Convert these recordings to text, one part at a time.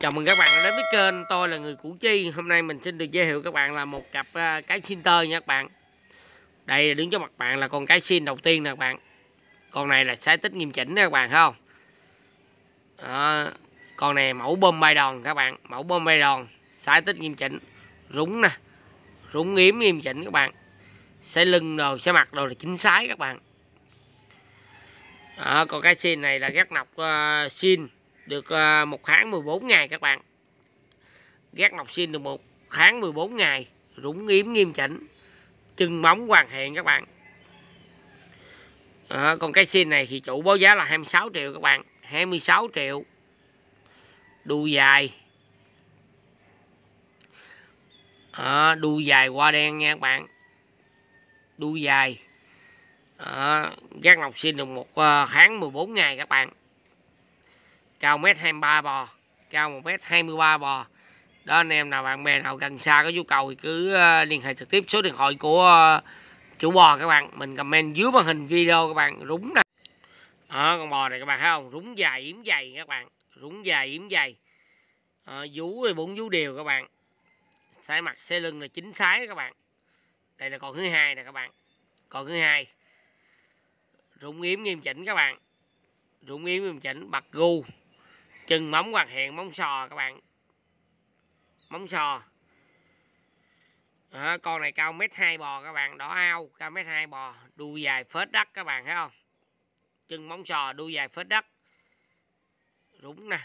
Chào mừng các bạn đến với kênh tôi là người Củ Chi. Hôm nay mình xin được giới thiệu các bạn là một cặp à, cái Sinter nha các bạn. Đây đứng trước mặt bạn là con cái xin đầu tiên nè các bạn. Con này là size tích nghiêm chỉnh nè các bạn không? Đó. Con này mẫu bơm bay đòn các bạn Mẫu bơm bay đòn size tích nghiêm chỉnh Rúng nè Rúng yếm nghiêm chỉnh các bạn. Xe lưng đồ, xe mặt đồ là chính xác các bạn. Đó, con cái xin này là gác nọc uh, xin được ờ, một tháng 14 ngày các bạn. Gác ngọc xin được một tháng 14 ngày rủng yếm nghiêm chỉnh chân móng hoàn thiện các bạn. À, còn cái xin này thì chủ báo giá là 26 triệu các bạn 26 triệu. Đuôi dài. Ờ, à, đuôi dài qua đen nha các bạn. Đuôi dài. À, gác ngọc xin được một tháng 14 ngày các bạn cao mét 23 bò cao 1 mét 23 bò. Đó anh em nào bạn bè nào gần xa có nhu cầu thì cứ ờ, liên hệ trực tiếp. Số điện thoại của ờ, chủ bò các bạn mình comment dưới màn hình video các bạn rúng nè. À, con bò này các bạn thấy không? Rúng dài yếm dày các bạn. Rúng dài yếm dày. À, vú thì bốn vú đều các bạn. Sải mặt xe lưng là chính sái các bạn. Đây là con thứ hai nè các bạn. Con thứ hai. Rụng yếm nghiêm chỉnh các bạn. Rụng yếm nghiêm chỉnh bạc gu chân móng hoặc hẹn móng sò các bạn. Móng sò. À, con này cao mét hai bò các bạn đỏ ao cao mét hai bò đuôi dài phết đất các bạn thấy không? Chân móng sò đuôi dài phết đất. Rúng nè.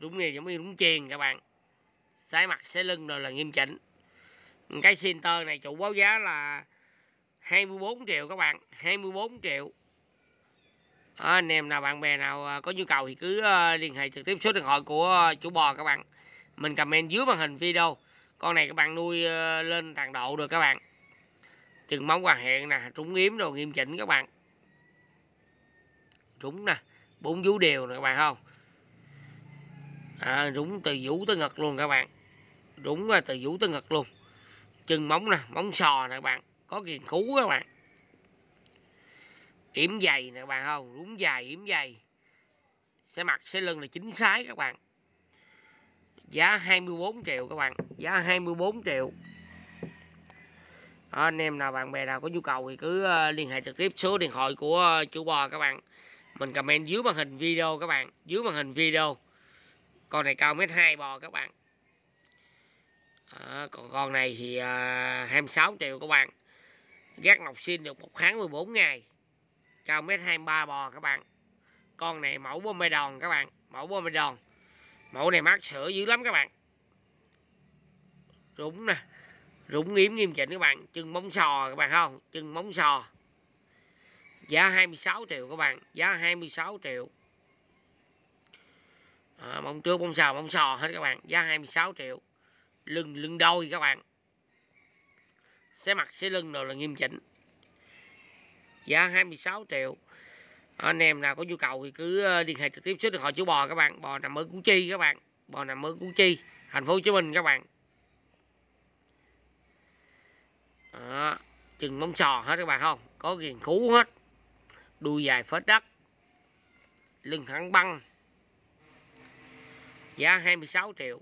Rúng nghe giống như rúng chiền các bạn. Sái mặt sái lưng rồi là nghiêm chỉnh. Cái center này chủ báo giá là 24 triệu các bạn 24 triệu đó, anh em nào bạn bè nào à, có nhu cầu thì cứ à, liên hệ trực tiếp số điện thoại của à, chủ bò các bạn. Mình comment dưới màn hình video. Con này các bạn nuôi lên tàn độ được các bạn. Chừng móng hoàn hẹn nè trúng yếm đồ nghiêm chỉnh các bạn. Trúng nè bốn vú đều nè các bạn không? À, rúng từ vú tới ngực luôn các bạn. Rúng từ vú tới ngực luôn. Chân móng nè móng sò nè các bạn. Có kiền khú các bạn yểm dày nè các bạn không? Đúng dài yểm dày. Sẽ mặt sẽ lưng là chính xác các bạn. Giá 24 triệu các bạn. Giá 24 triệu. Đó, anh em nào bạn bè nào có nhu cầu thì cứ ờ, liên hệ trực tiếp số điện thoại của ờ, chủ bò các bạn. Mình comment dưới màn hình video các bạn. Dưới màn hình video. Con này cao mét hai bò các bạn. À, còn con này thì ờ, uh, 26 triệu các bạn. Gác ngọc xin được một tháng 14 ngày cao mét 23 bò các bạn. Con này mẫu bơm bay đòn các bạn mẫu bơm bay đòn. Mẫu này mát sữa dữ lắm các bạn. Rúng nè rúng yếm nghiêm chỉnh các bạn chân móng sò các bạn không? Chân móng sò. Giá 26 triệu các bạn giá 26 triệu. À, móng trước móng sò móng sò hết các bạn giá 26 triệu. Lưng lưng đôi các bạn. Xé mặt xé lưng rồi là nghiêm chỉnh. Dạ, giá 26 triệu. Anh em nào có nhu cầu thì cứ ờ, liên hệ trực tiếp số điện thoại chủ bò các bạn. Bò nằm ở Củ Chi các bạn. Bò nằm ở Củ Chi thành phố Hồ Chí Minh các bạn. Đó, chừng móng sò hết các bạn không? Có ghiền khú hết. Đuôi dài phết đất. Lưng thẳng băng. Giá 26 triệu.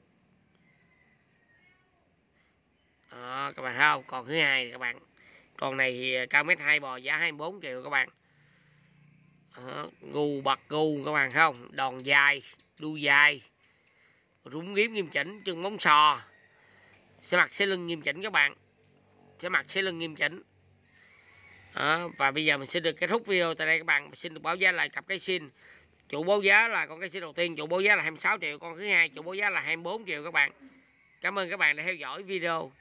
Đó, các bạn thấy không? Còn thứ hai các bạn con này thì à, cao mét hai bò giá 24 triệu các bạn. Đó, gu bật gu các bạn thấy không? Đòn dài đuôi dài rúng kiếm nghiêm chỉnh chân móng sò. Sẽ mặt sẽ lưng nghiêm chỉnh các bạn. Sẽ mặt sẽ lưng nghiêm chỉnh. Đó, và bây giờ mình sẽ được kết thúc video tại đây các bạn. Mình xin được báo giá lại cặp cái xin. Chủ báo giá là con cái xin đầu tiên chủ báo giá là 26 triệu con thứ hai chủ báo giá là 24 triệu các bạn. Cảm ơn các bạn đã theo dõi video.